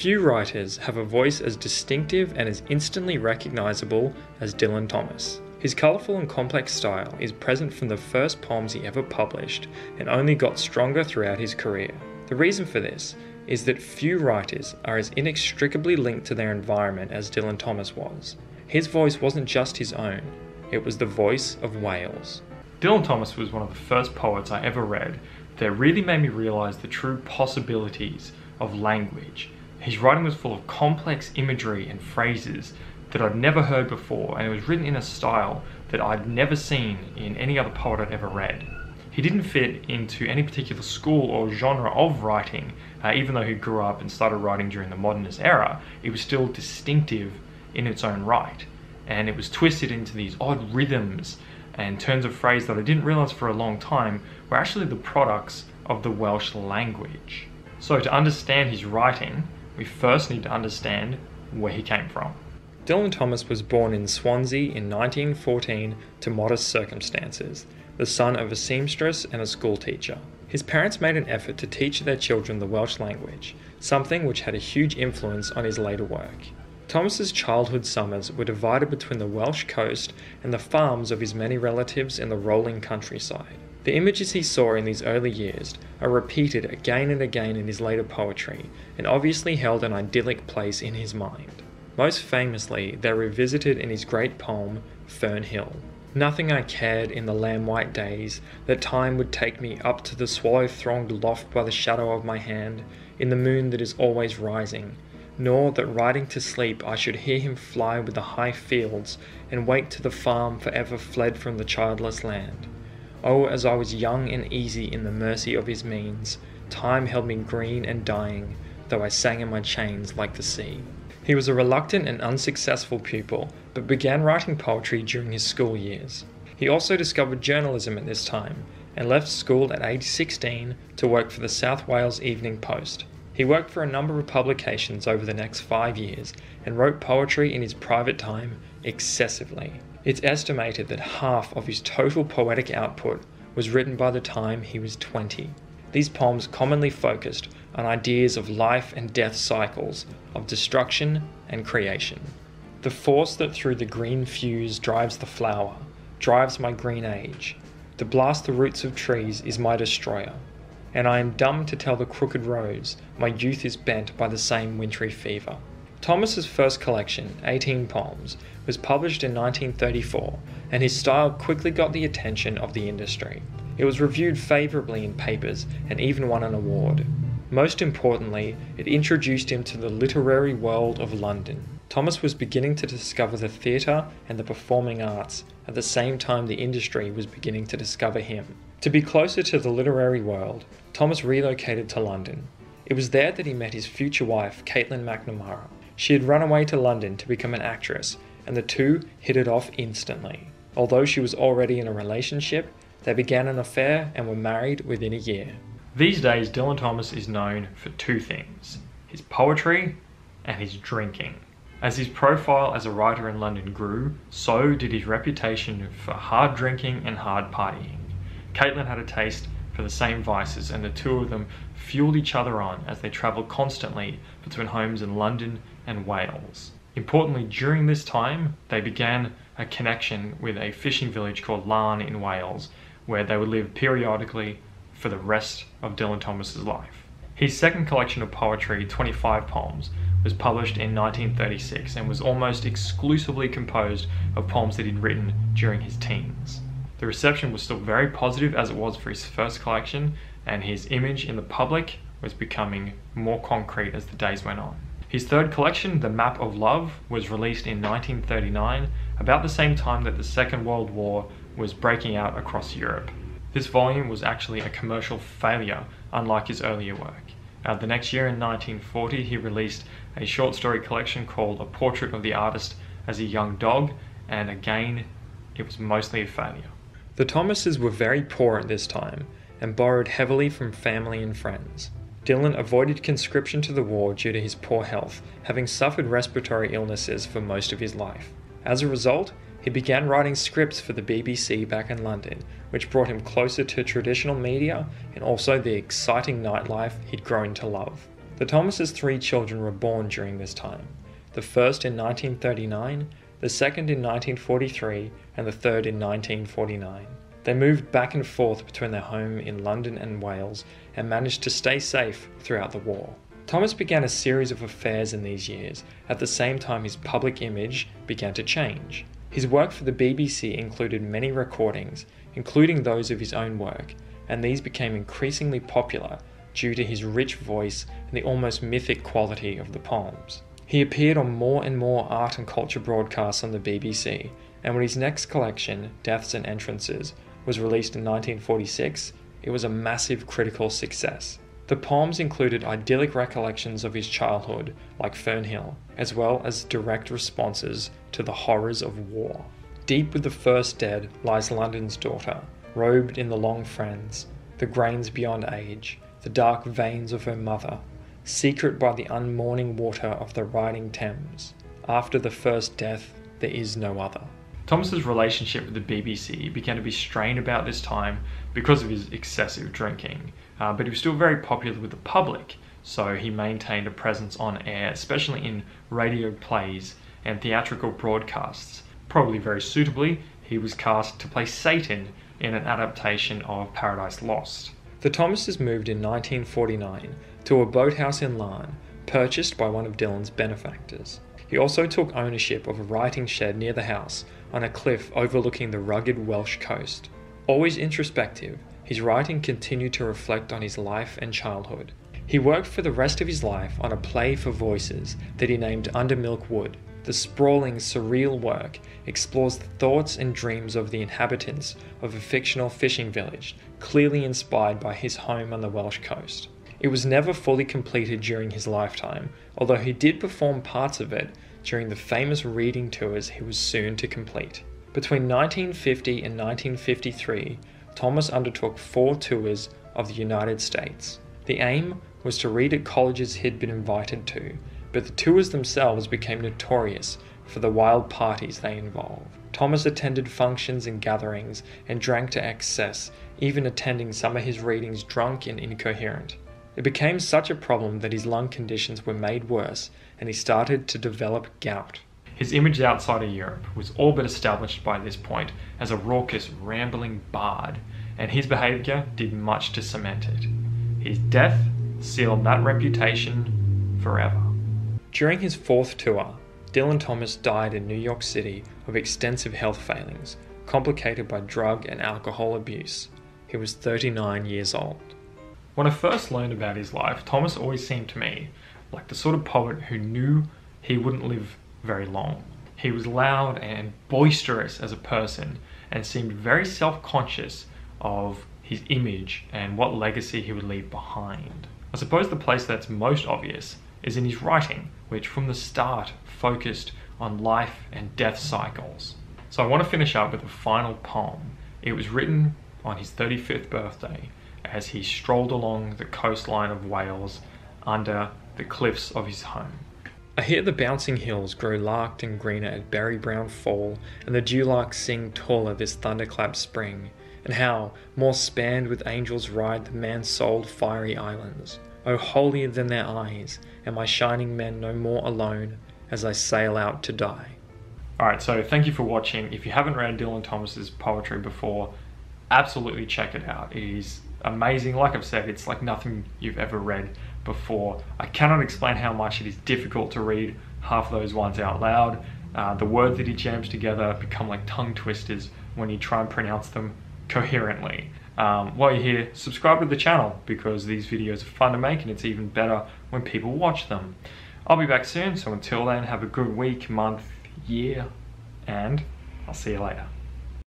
Few writers have a voice as distinctive and as instantly recognisable as Dylan Thomas. His colourful and complex style is present from the first poems he ever published and only got stronger throughout his career. The reason for this is that few writers are as inextricably linked to their environment as Dylan Thomas was. His voice wasn't just his own, it was the voice of Wales. Dylan Thomas was one of the first poets I ever read that really made me realise the true possibilities of language. His writing was full of complex imagery and phrases that I'd never heard before, and it was written in a style that I'd never seen in any other poet I'd ever read. He didn't fit into any particular school or genre of writing, uh, even though he grew up and started writing during the modernist era, it was still distinctive in its own right. And it was twisted into these odd rhythms and turns of phrase that I didn't realize for a long time were actually the products of the Welsh language. So, to understand his writing, we first need to understand where he came from. Dylan Thomas was born in Swansea in 1914 to modest circumstances, the son of a seamstress and a schoolteacher. His parents made an effort to teach their children the Welsh language, something which had a huge influence on his later work. Thomas's childhood summers were divided between the Welsh coast and the farms of his many relatives in the rolling countryside. The images he saw in these early years are repeated again and again in his later poetry and obviously held an idyllic place in his mind. Most famously, they're revisited in his great poem, Fern Hill. Nothing I cared in the lamb white days that time would take me up to the swallow thronged loft by the shadow of my hand, in the moon that is always rising, nor that riding to sleep I should hear him fly with the high fields and wake to the farm forever fled from the childless land. Oh, as I was young and easy in the mercy of his means, time held me green and dying, though I sang in my chains like the sea. He was a reluctant and unsuccessful pupil, but began writing poetry during his school years. He also discovered journalism at this time and left school at age 16 to work for the South Wales Evening Post. He worked for a number of publications over the next five years and wrote poetry in his private time excessively. It's estimated that half of his total poetic output was written by the time he was 20. These poems commonly focused on ideas of life and death cycles, of destruction and creation. The force that through the green fuse drives the flower, drives my green age. To blast the roots of trees is my destroyer. And I am dumb to tell the crooked rose, my youth is bent by the same wintry fever. Thomas's first collection, 18 poems, was published in 1934, and his style quickly got the attention of the industry. It was reviewed favourably in papers and even won an award. Most importantly, it introduced him to the literary world of London. Thomas was beginning to discover the theatre and the performing arts at the same time the industry was beginning to discover him. To be closer to the literary world, Thomas relocated to London. It was there that he met his future wife, Caitlin Macnamara. She had run away to London to become an actress, and the two hit it off instantly. Although she was already in a relationship, they began an affair and were married within a year. These days, Dylan Thomas is known for two things his poetry and his drinking. As his profile as a writer in London grew, so did his reputation for hard drinking and hard partying. Caitlin had a taste for the same vices, and the two of them fueled each other on as they travelled constantly between homes in London and Wales. Importantly, during this time, they began a connection with a fishing village called Laugharne in Wales, where they would live periodically for the rest of Dylan Thomas's life. His second collection of poetry, 25 poems, was published in 1936 and was almost exclusively composed of poems that he'd written during his teens. The reception was still very positive as it was for his first collection, and his image in the public was becoming more concrete as the days went on. His third collection, The Map of Love, was released in 1939, about the same time that the Second World War was breaking out across Europe. This volume was actually a commercial failure, unlike his earlier work. Uh, the next year, in 1940, he released a short story collection called A Portrait of the Artist as a Young Dog, and again, it was mostly a failure. The Thomases were very poor at this time and borrowed heavily from family and friends. Dylan avoided conscription to the war due to his poor health, having suffered respiratory illnesses for most of his life. As a result, he began writing scripts for the BBC back in London, which brought him closer to traditional media and also the exciting nightlife he'd grown to love. The Thomases' three children were born during this time the first in 1939, the second in 1943, and the third in 1949. They moved back and forth between their home in London and Wales and managed to stay safe throughout the war. Thomas began a series of affairs in these years, at the same time his public image began to change. His work for the BBC included many recordings, including those of his own work, and these became increasingly popular due to his rich voice and the almost mythic quality of the poems. He appeared on more and more art and culture broadcasts on the BBC, and when his next collection, Deaths and Entrances, was released in 1946, it was a massive critical success. The poems included idyllic recollections of his childhood, like Fern Hill, as well as direct responses to the horrors of war. Deep with the first dead lies London's daughter, robed in the long friends, the grains beyond age, the dark veins of her mother, secret by the unmourning water of the riding Thames. After the first death, there is no other. Thomas's relationship with the BBC began to be strained about this time because of his excessive drinking, uh, but he was still very popular with the public, so he maintained a presence on air, especially in radio plays and theatrical broadcasts. Probably very suitably, he was cast to play Satan in an adaptation of Paradise Lost. The Thomases moved in 1949 to a boathouse in Laugharne, purchased by one of Dylan's benefactors. He also took ownership of a writing shed near the house on a cliff overlooking the rugged Welsh coast. Always introspective, his writing continued to reflect on his life and childhood. He worked for the rest of his life on a play for voices that he named Under Milk Wood. The sprawling, surreal work explores the thoughts and dreams of the inhabitants of a fictional fishing village, clearly inspired by his home on the Welsh coast. It was never fully completed during his lifetime, although he did perform parts of it during the famous reading tours he was soon to complete. Between 1950 and 1953, Thomas undertook four tours of the United States. The aim was to read at colleges he'd been invited to, but the tours themselves became notorious for the wild parties they involved. Thomas attended functions and gatherings and drank to excess, even attending some of his readings drunk and incoherent. It became such a problem that his lung conditions were made worse and he started to develop gout. His image outside of Europe was all but established by this point as a raucous, rambling bard, and his behaviour did much to cement it. His death sealed that reputation forever. During his fourth tour, Dylan Thomas died in New York City of extensive health failings, complicated by drug and alcohol abuse. He was 39 years old. When I first learned about his life, Thomas always seemed to me like the sort of poet who knew he wouldn't live very long. He was loud and boisterous as a person and seemed very self conscious of his image and what legacy he would leave behind. I suppose the place that's most obvious is in his writing, which from the start focused on life and death cycles. So I want to finish up with a final poem. It was written on his 35th birthday as he strolled along the coastline of Wales under the cliffs of his home. I hear the bouncing hills grow larked and greener at berry brown fall, and the dewlarks sing taller this thunderclap spring, and how, more spanned with angels ride the man-souled fiery islands. O holier than their eyes, and my shining men no more alone, as I sail out to die. Alright, so thank you for watching. If you haven't read Dylan Thomas's poetry before, absolutely check it out. It is amazing. Like I've said, it's like nothing you've ever read before. I cannot explain how much it is difficult to read half those ones out loud. Uh, the words that he jams together become like tongue twisters when you try and pronounce them coherently. Um, while you're here, subscribe to the channel because these videos are fun to make and it's even better when people watch them. I'll be back soon, so until then, have a good week, month, year, and I'll see you later.